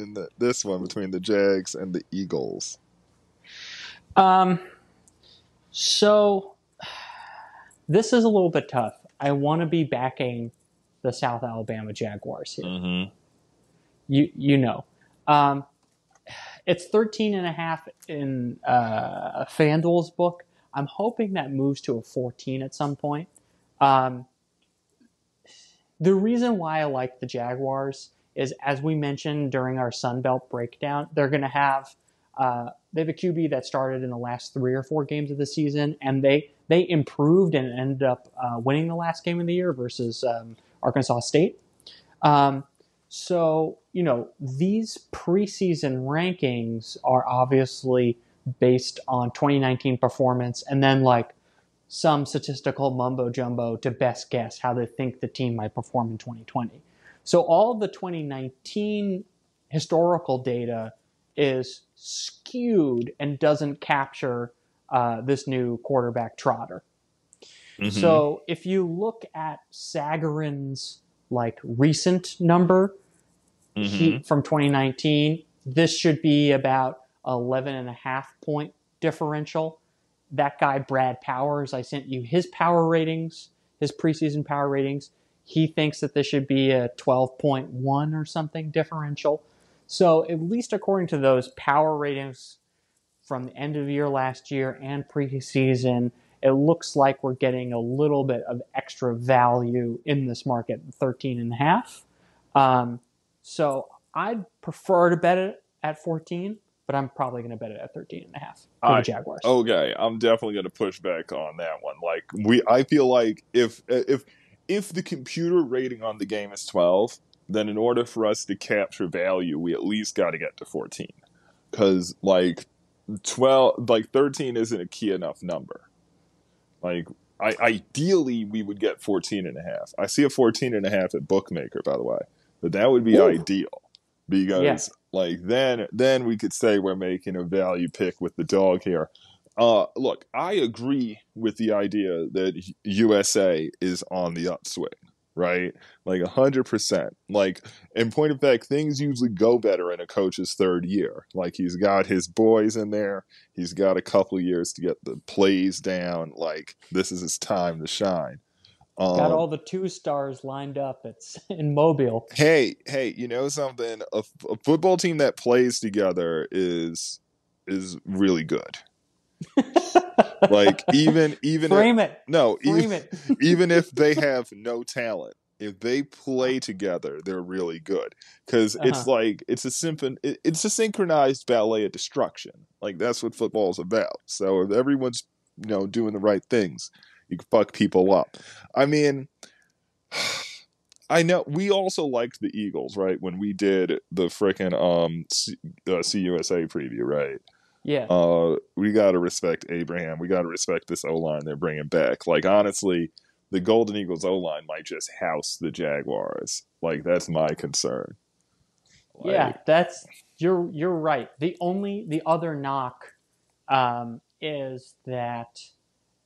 in the, this one between the Jags and the Eagles? Um, so this is a little bit tough. I want to be backing the South Alabama Jaguars here. Mm-hmm. You you know, um, it's 13 and a half in uh, FanDuel's book. I'm hoping that moves to a 14 at some point. Um, the reason why I like the Jaguars is, as we mentioned during our Sun Belt breakdown, they're going to have uh, they have a QB that started in the last three or four games of the season, and they they improved and ended up uh, winning the last game of the year versus um, Arkansas State. Um, so you know these preseason rankings are obviously based on 2019 performance, and then like some statistical mumbo jumbo to best guess how they think the team might perform in 2020. So all the 2019 historical data is skewed and doesn't capture uh, this new quarterback Trotter. Mm-hmm. So if you look at Sagarin's like recent number Mm-hmm. he, from 2019, this should be about 11 and a half point differential. That guy Brad Powers, I sent you his power ratings, his preseason power ratings. He thinks that this should be a 12.1 or something differential. So, at least according to those power ratings from the end of the year last year and preseason, it looks like we're getting a little bit of extra value in this market, 13 and a half. Um, so I'd prefer to bet it at 14, but I'm probably going to bet it at 13 and a half for I- the Jaguars. Okay, I'm definitely going to push back on that one. Like we, I feel like if if if the computer rating on the game is 12, then in order for us to capture value, we at least got to get to 14, because like 12, like 13 isn't a key enough number. Like I, ideally, we would get 14 and a half. I see a 14 and a half at Bookmaker, by the way, but that would be Ooh. ideal because Yeah. like then then we could say we're making a value pick with the dog here. Uh, look, I agree with the idea that USA is on the upswing, right? Like hundred percent. Like, in point of fact, things usually go better in a coach's third year. Like he's got his boys in there. He's got a couple years to get the plays down. Like this is his time to shine. Um, Got all the two stars lined up. It's in Mobile. hey, hey, you know something? A football team that plays together is is really good. Like even even if, it. no, even, it. even if they have no talent, if they play together, they're really good. Because it's Uh-huh. like it's a symphon- it, it's a synchronized ballet of destruction. Like that's what football's about. So if everyone's you know doing the right things, you can fuck people up. I mean. I know we also liked the Eagles, right? When we did the frickin' um C- uh, CUSA preview, right? Yeah. Uh, we got to respect Abraham. We got to respect this O line they're bringing back. Like honestly, the Golden Eagles O line might just house the Jaguars. Like that's my concern. Like, yeah, that's you're you're right. The only the other knock um, is that,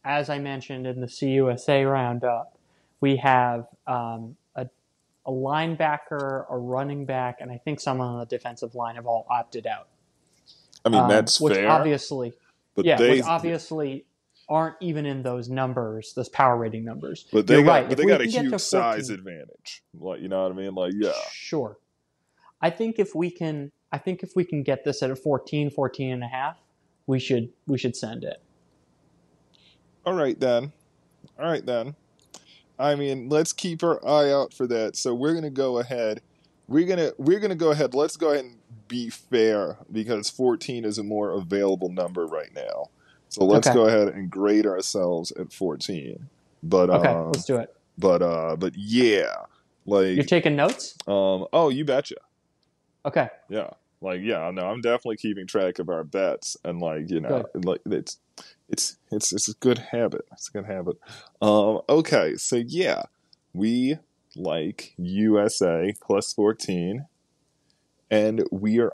as I mentioned in the CUSA roundup, we have um, a a linebacker, a running back, and I think someone on the defensive line have all opted out. I mean Um, that's which fair. Obviously, but yeah, they, which obviously aren't even in those numbers, those power rating numbers. but they You're got, right. but they got a to huge size 14 advantage. Like you know what I mean? Like yeah, Sure. I think if we can I think if we can get this at a 14, 14 and a half, we should we should send it. All right then. All right then. I mean, let's keep our eye out for that. So we're gonna go ahead. We're gonna we're gonna go ahead. Let's go ahead and be fair because 14 is a more available number right now. So let's Okay. go ahead and grade ourselves at 14. But Okay, uh, let's do it. but uh, but yeah, like You're taking notes? um, oh, you betcha. Okay. Yeah. Like yeah, no, I'm definitely keeping track of our bets and like, you know, like it's it's it's it's a good habit. It's a good habit. Um okay, so yeah, we like USA plus 14 and we are